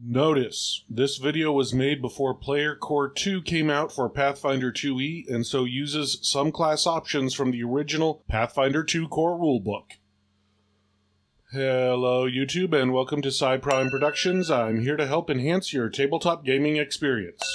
Notice, this video was made before Player Core 2 came out for Pathfinder 2e and so uses some class options from the original Pathfinder 2 core rulebook. Hello YouTube and welcome to Psi Prime Productions. I'm here to help enhance your tabletop gaming experience.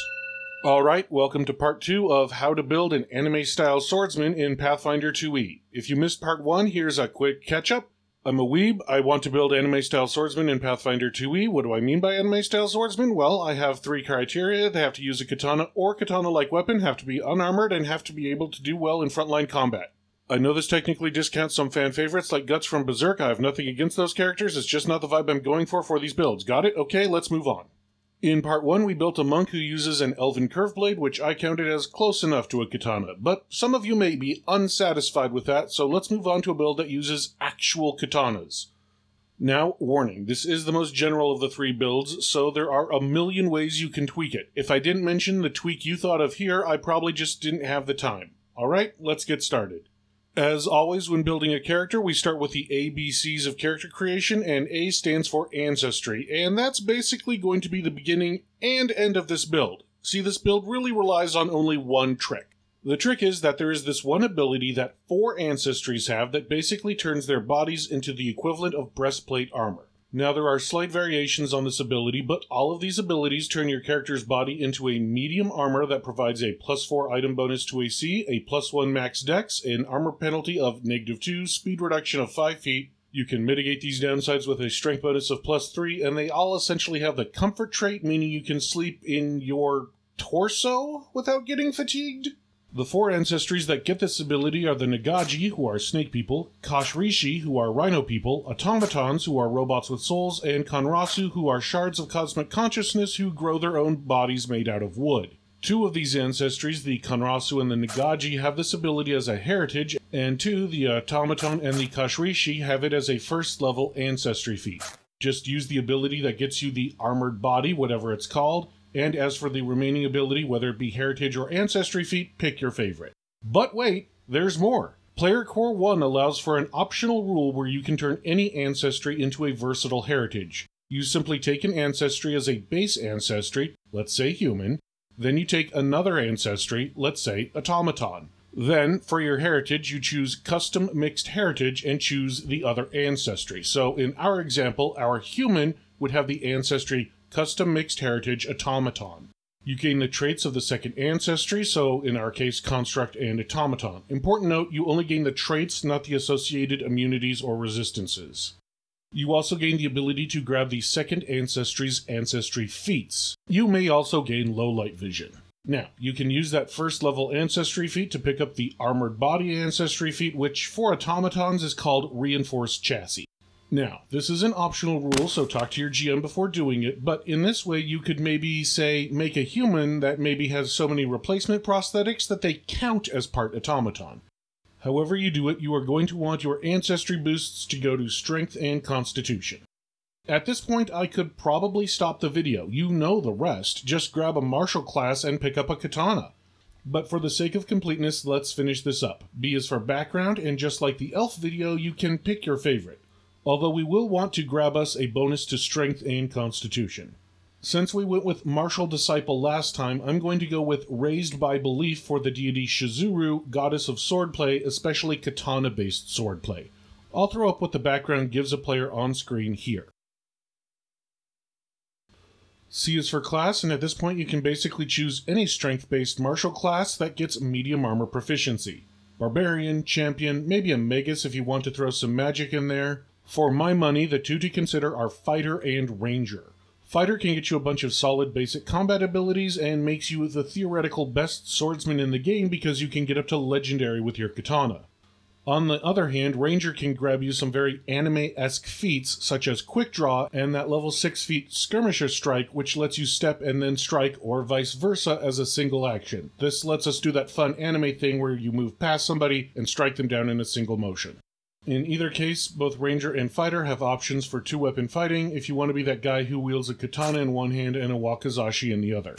Alright, welcome to part 2 of how to build an anime-style swordsman in Pathfinder 2e. If you missed part 1, here's a quick catch-up. I'm a weeb. I want to build anime style swordsman in Pathfinder 2e. What do I mean by anime style swordsman? Well, I have three criteria. They have to use a katana or katana like weapon, have to be unarmored, and have to be able to do well in frontline combat. I know this technically discounts some fan favorites like Guts from Berserk. I have nothing against those characters. It's just not the vibe I'm going for for these builds. Got it? Okay, let's move on. In part 1, we built a monk who uses an elven curve blade, which I counted as close enough to a katana, but some of you may be unsatisfied with that, so let's move on to a build that uses actual katanas. Now, warning, this is the most general of the three builds, so there are a million ways you can tweak it. If I didn't mention the tweak you thought of here, I probably just didn't have the time. Alright, let's get started. As always, when building a character, we start with the ABCs of character creation, and A stands for ancestry, and that's basically going to be the beginning and end of this build. See, this build really relies on only one trick. The trick is that there is this one ability that four ancestries have that basically turns their bodies into the equivalent of breastplate armor. Now, there are slight variations on this ability, but all of these abilities turn your character's body into a medium armor that provides a plus 4 item bonus to AC, a plus 1 max dex, an armor penalty of negative 2, speed reduction of 5 feet. You can mitigate these downsides with a strength bonus of plus 3, and they all essentially have the comfort trait, meaning you can sleep in your torso without getting fatigued. The four ancestries that get this ability are the Nagaji, who are snake people, Kashrishi, who are rhino people, automatons, who are robots with souls, and Conrasu, who are shards of cosmic consciousness who grow their own bodies made out of wood. Two of these ancestries, the Conrasu and the Nagaji, have this ability as a heritage, and two, the automaton and the Kashrishi, have it as a first level ancestry feat. Just use the ability that gets you the armored body, whatever it's called, and as for the remaining ability, whether it be heritage or ancestry feat, pick your favorite. But wait, there's more. Player Core 1 allows for an optional rule where you can turn any ancestry into a versatile heritage. You simply take an ancestry as a base ancestry, let's say human, then you take another ancestry, let's say automaton. Then, for your heritage, you choose custom mixed heritage and choose the other ancestry. So, in our example, our human would have the ancestry Custom Mixed Heritage Automaton. You gain the traits of the second ancestry, so in our case, Construct and Automaton. Important note, you only gain the traits, not the associated immunities or resistances. You also gain the ability to grab the second ancestry's ancestry feats. You may also gain low light vision. Now, you can use that first level ancestry feat to pick up the armored body ancestry feat, which for automatons is called reinforced chassis. Now, this is an optional rule, so talk to your GM before doing it, but in this way you could maybe say make a human that maybe has so many replacement prosthetics that they count as part automaton. However you do it, you are going to want your ancestry boosts to go to strength and constitution. At this point, I could probably stop the video. You know the rest. Just grab a martial class and pick up a katana. But for the sake of completeness, let's finish this up. B is for background, and just like the elf video, you can pick your favorite although we will want to grab us a bonus to strength and constitution. Since we went with martial disciple last time, I'm going to go with raised by belief for the deity Shizuru, goddess of swordplay, especially katana based swordplay. I'll throw up what the background gives a player on screen here. C is for class, and at this point you can basically choose any strength based martial class that gets medium armor proficiency. Barbarian, Champion, maybe a Magus if you want to throw some magic in there. For my money, the two to consider are Fighter and Ranger. Fighter can get you a bunch of solid basic combat abilities and makes you the theoretical best swordsman in the game because you can get up to legendary with your katana. On the other hand, Ranger can grab you some very anime esque feats, such as Quick Draw and that level 6 feat Skirmisher Strike, which lets you step and then strike, or vice versa, as a single action. This lets us do that fun anime thing where you move past somebody and strike them down in a single motion. In either case, both Ranger and Fighter have options for two weapon fighting if you want to be that guy who wields a katana in one hand and a wakizashi in the other.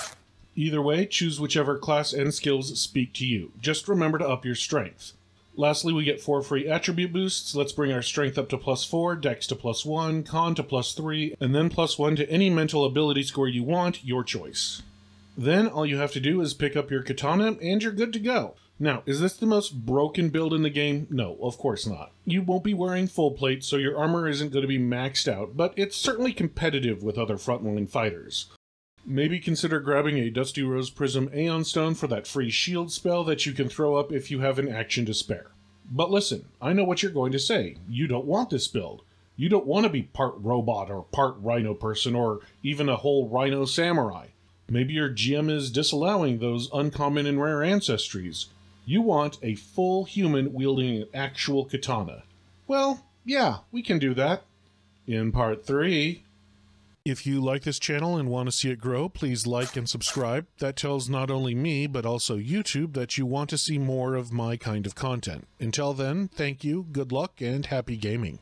Either way, choose whichever class and skills speak to you. Just remember to up your strength. Lastly, we get four free attribute boosts. Let's bring our strength up to plus four, dex to plus one, con to plus three, and then plus one to any mental ability score you want, your choice. Then all you have to do is pick up your katana and you're good to go. Now, is this the most broken build in the game? No, of course not. You won't be wearing full plate, so your armor isn't going to be maxed out, but it's certainly competitive with other frontline fighters. Maybe consider grabbing a Dusty Rose Prism Aeon Stone for that free shield spell that you can throw up if you have an action to spare. But listen, I know what you're going to say. You don't want this build. You don't want to be part robot or part rhino person or even a whole rhino samurai. Maybe your GM is disallowing those uncommon and rare ancestries. You want a full human wielding an actual katana. Well, yeah, we can do that. In part 3. If you like this channel and want to see it grow, please like and subscribe. That tells not only me, but also YouTube that you want to see more of my kind of content. Until then, thank you, good luck, and happy gaming.